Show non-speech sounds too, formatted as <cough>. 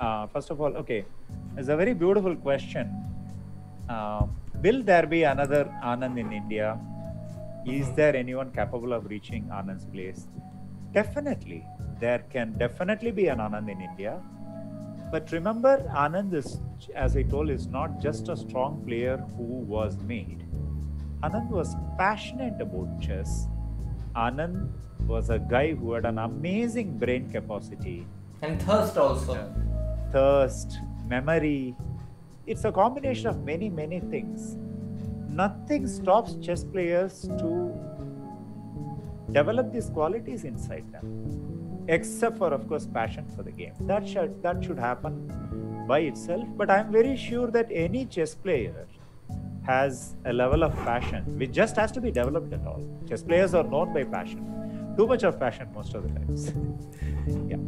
uh, first of all, okay, it's a very beautiful question. Uh, will there be another Anand in India? Is Mhm. there anyone capable of reaching Anand's place? Definitely. There can definitely be an Anand in India. But remember, Anand is, as I told, is not just a strong player who was made. Anand was passionate about chess. Anand was a guy who had an amazing brain capacity, And thirst also. Thirst, memory. It's a combination of many, many things. Nothing stops chess players to develop these qualities inside them, except for, of course, passion for the game. That should that should happen by itself. But I'm very sure that any chess player has a level of passion which just has to be developed at all. Chess players are known by passion. Too much of passion most of the times. <laughs> yeah.